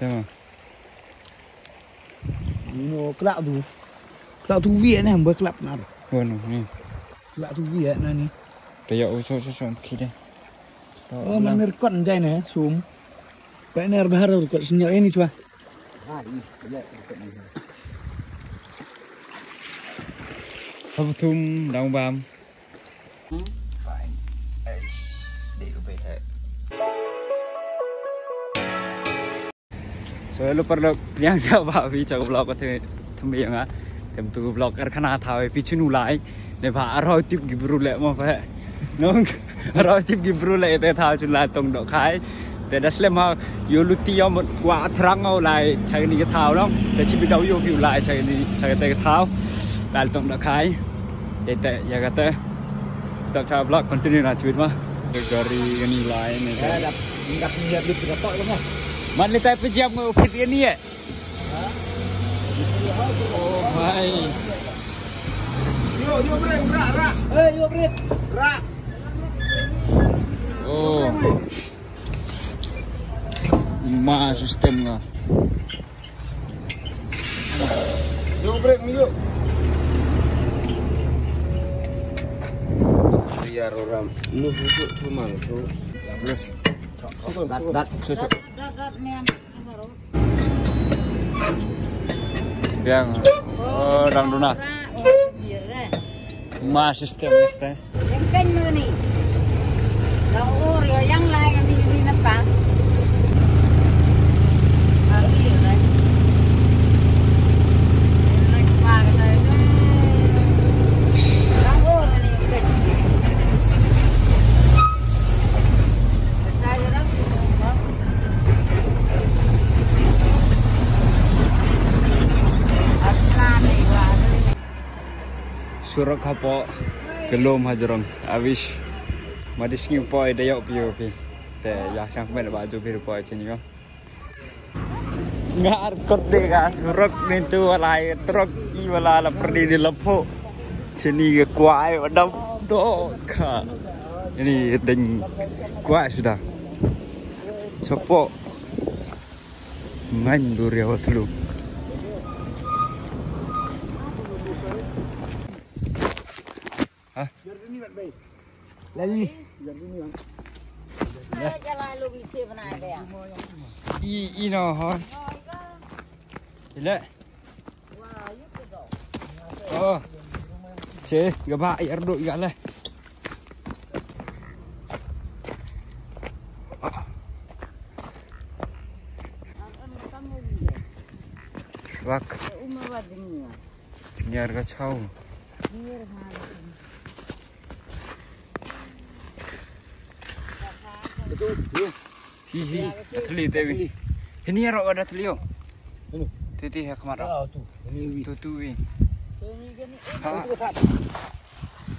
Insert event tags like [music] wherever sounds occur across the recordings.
Xem nào. Nó lạo thú. Lạo thú vị này không biết cái lặp nào Vâng, nè Cái thú vị này nè Để dậu cho cho cho khi đây. Ơ mà nir còn dây này xuống. Vậy nir bahar rồi quận sinh nhậu ini chưa? Hấp thum đau bàm Fine. Để về thế. So lu perlu yang siapa vi cakap vlog tu thumbi yang ah. Tem tu vlog kar khana thawe pichu nu lai. Ne ba aro tip gibru le mo fa. Nong aro tip gibru le te tha chu la tong do khai. แต่ดัชเลมาอยู่ลุตียอมกว่าทรังเอาลายใช้นี่ก็เท้าแล้วแต่ชีวิตเราอยู่ผิวลายใช้นี่ใช้แต่เท้าลายตรงตะไคร้แต่อยากแต่สตาร์ทบล็อกคอนติเนียร์ชีวิตมาเด็กdari ini lain ni Eh dah ingat niat di ketok tu mah. Man le tai pejam ngau fit ini eh? Oh hai Yo yo brek rak rak. Eh yo brek rak. oh. Ma sistem nga Yo brek ni yo. biar orang lu duduk rumah tu. Terus dat dat cocok biang oh dang duna. Ma sistem este Yang kan ni. Dah ur yo yang lain yang di di nampak. Hari yo lah. Nak pak dah. Dah ur ni kan. Saya dah Aslan ni wah. Surat kapo gelom hajarong awish madis ngi poi dayok piyo pi. Te ya sang men ba pir poi chini yo. Ngar kot de ga surat ni tu walai truk i wala la perdi di lepo chini ke kuai wadam do ka. Ini dan kuai sudah. Cepo ngan duri awat đây lên đi y y nó hả thế đấy ờ chế gặp bạn yar đội gắn này Vak. Umar var dinliyor. Dinliyor kaç havu. Dinliyor havu. Do ga le wak Umur wadingnya. chingyar ga chau Biar hal. hi hi atli tewi ini ro ada tlio titi ha kamara Ah tu. Ini wi. tu tu wi Ini ha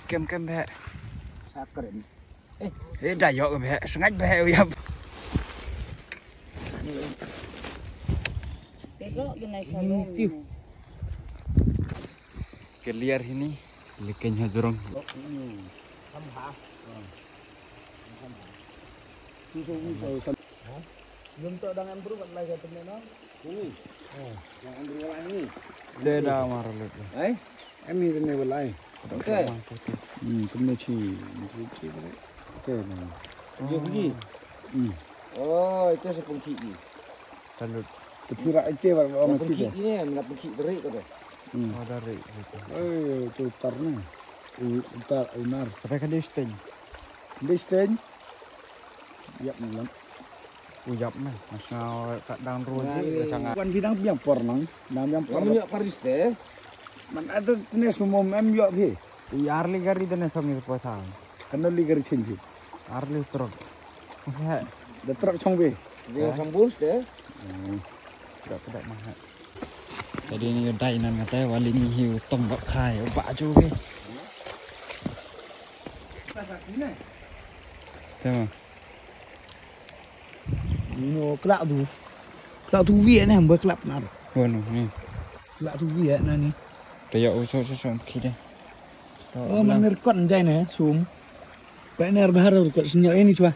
kem kem be Sakar ni. eh da yo be sngaj be ya Besok kena salon. tiu. clear ini leken hajrong Ham ha. Tu tu. Belum tak dengan bro buat lagi temen no. Ini. Oh, yang ambil lain ni. de da mar le Eh? Em ni lain. okay Hmm, temen ci. Ci boleh. Okey nah. Dia pergi. Hmm. oh itu sepungki ni talut Tapi rak baru orang mati sepungki tu. ni nak pungki terik tu Hmm. oh dari gitu Eh, tu tar ni. Utar unar. Kata kan dia stain. Yap ni. Uyap mah. Masna tak dang ru Nah, je ni. sangat. Bukan bidang yang pornang. Nam yang Kamu pornang. nak paris deh Man ada ni semua mem yok bhi. Yarli gari dene sami ko li gari bhi. Arli truk. Ha. Da truk chong bhi. dia sambung Tak tidak mah. Jadi ni dai nan kata wali ni hiu tong bak khai ba ju ke. Tengok. No kelab tu. Kelab tu wie ni hamba kelab nar. Oh no, ni. Kelab tu wie nah ni. Tayak oh sok sok ki dah. Oh, oh mana rekod jai ni, eh, sum. Baik ni arbah harap rekod senyap ini cuba.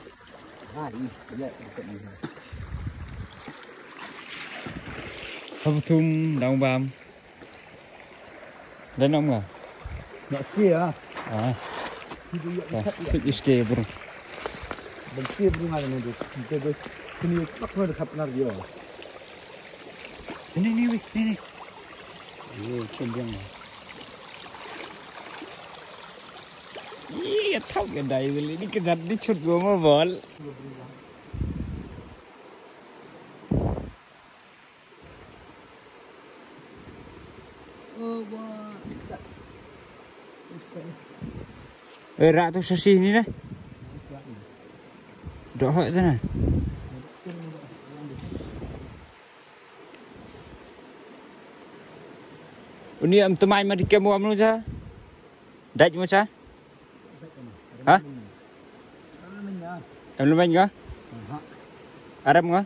Ah, Hari, lihat rekod ni. Kau tum daun bam. Dan nak enggak? Nak sikit lah. Ha. Sikit sikit burung. Bersih burung ada ni. Sikit burung. كن يتقفل الخطنا ديالهم هنا هنا وي هنا أيوه، هنا كان ये था क्या डाई वाली नहीं कि जल्दी छुट गया मैं बॉल रात तो शशि नहीं ना डॉक्टर ना Ini am temai mari kamu amnu ja. Daj mo cha? Ha? Em lu menga? Arab nga?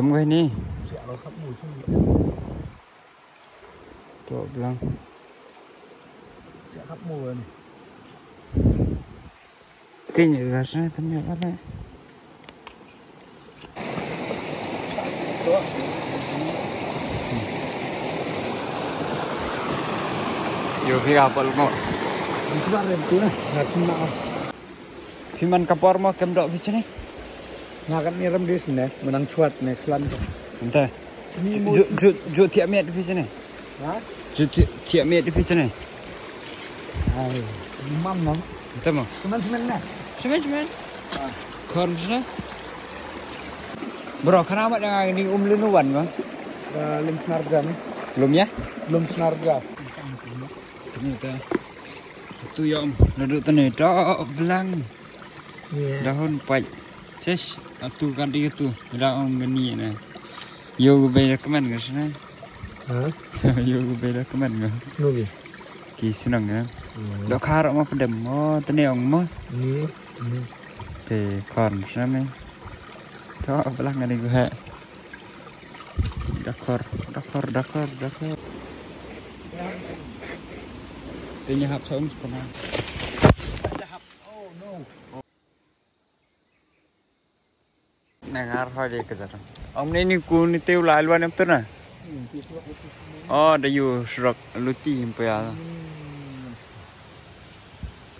Em quay ni. Tuh bilang. Sẽ khắp mùa này. Kinh nhỉ, gà sẽ thấm nhẹ các bạn. Yovia Palmo. Bismar itu lah, ngasih nak. Himan kapar mah kem dok bicara ni. Ngakan ni ram di sini, menang cuat ni selan. Entah. Ju ju ju tiap met di sini. Ha? Ju tiap met di sini. Ai, mam mam. Entah mah. Semen semen ni. Semen semen. Korn semen. Bro, kenapa dengan ini um lenuan bang? Uh, lim senarga ni. Belum ya? Belum senarga. Ini dah. Tu yang duduk tu ni. Dok belang. [laughs] Ni. Dahun pai. Ces, tu kan dia tu. Dah om geni na. Yo be recommend ke sana? Ha? Yo be recommend ke? Nugi. Ki senang ke? Dok kharok ma pedem. Oh, ni ong mo. Ni. Ni. Te kon sana. Dok belang ngani gue ha. Dakor, dakor, dakor, dakor. Tanya hap som setengah. Oh no. Nengar ho je ke sana. Om ni ni ku ni teu la luan em tu na. Oh, dah you serak luti impe ya.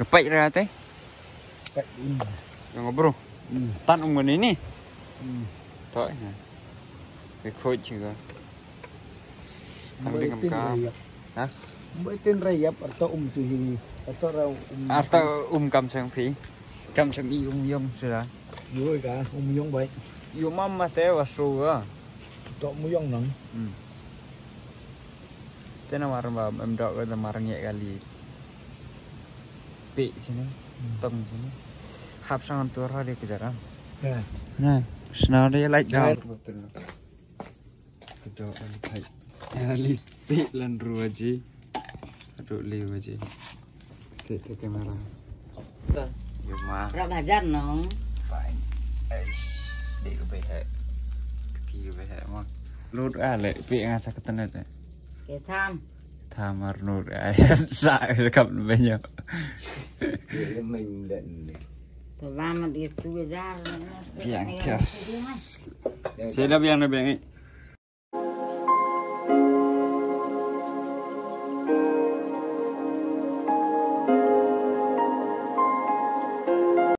Kepai ra te. Kat ini. Yang bro. Hmm. Tan um ni tối nè cái khôi chưa ambil ngam hả? Mới tên rayap atau um suhi atau rau um atau à, um cầm sang phi cầm sang i um yong sura vui cả um yong vậy. Yêu mắm mà té và su á. Tọt mu yong nắng. Ừ. Thế nào mà mà em đọc cái mà nhẹ cái gì bị chứ này ừ. tông chứ này hấp sang tua ra đi cái gì đó. Dạ. Nè. Dia like down. Betul. Kedok dan baik. Ali pik lan ru aja. Aduk liu aja. Kita kamera. Vâng. Yo ma. Ra bà dắt nó. Fine. Aish, sedih ke behek. Kaki ke mak. Lut ale pik ngacak ketenet. Cái tham. Thamar nut ay [laughs] sa kap banyak. Dia main Thôi ba mà đi tu ra. Piang kias. Saya dah biang dah biang.